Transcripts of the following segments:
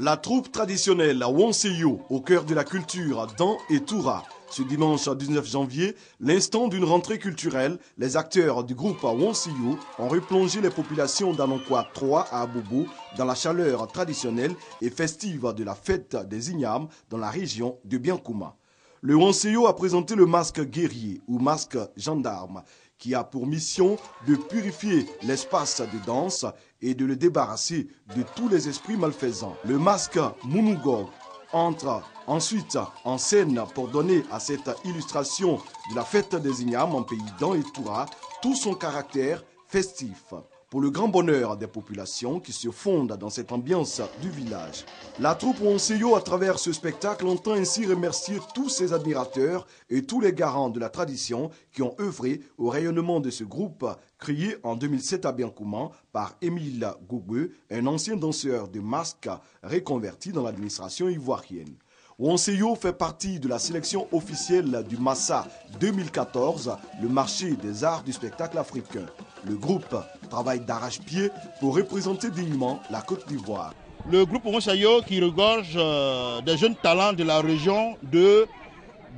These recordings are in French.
La troupe traditionnelle Wonseyo, au cœur de la culture dans et Toura. Ce dimanche 19 janvier, l'instant d'une rentrée culturelle, les acteurs du groupe Wonseyo ont replongé les populations d'Anonkwa 3 à Abobo dans la chaleur traditionnelle et festive de la fête des Ignames dans la région de Biankouma. Le Wonseyo a présenté le masque guerrier ou masque gendarme qui a pour mission de purifier l'espace de danse et de le débarrasser de tous les esprits malfaisants. Le masque Munugog entre ensuite en scène pour donner à cette illustration de la fête des Ignames en pays d'An et Toura tout son caractère festif pour le grand bonheur des populations qui se fondent dans cette ambiance du village. La troupe Onseyo, à travers ce spectacle, entend ainsi remercier tous ses admirateurs et tous les garants de la tradition qui ont œuvré au rayonnement de ce groupe créé en 2007 à Biancouman par Émile Gougueux, un ancien danseur de masque reconverti dans l'administration ivoirienne. Wonseyo fait partie de la sélection officielle du Massa 2014, le marché des arts du spectacle africain. Le groupe travaille d'arrache-pied pour représenter dignement la Côte d'Ivoire. Le groupe Wonseyo qui regorge euh, des jeunes talents de la région de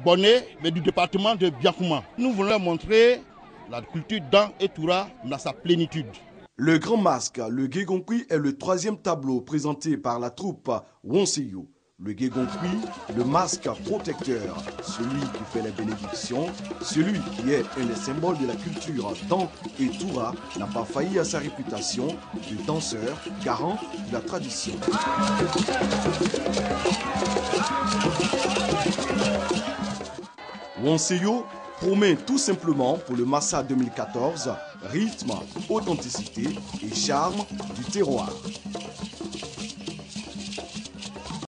Bonnet, mais du département de Biakouma. Nous voulons leur montrer la culture dans et Toura dans sa plénitude. Le Grand Masque, le Guégonkui est le troisième tableau présenté par la troupe Wonseyo. Le Guégonkui, le masque protecteur, celui qui fait les bénédictions, celui qui est un des symboles de la culture dans et Toura, n'a pas failli à sa réputation de danseur garant de la tradition. Wonseyo promet tout simplement pour le Massa 2014 rythme, authenticité et charme du terroir.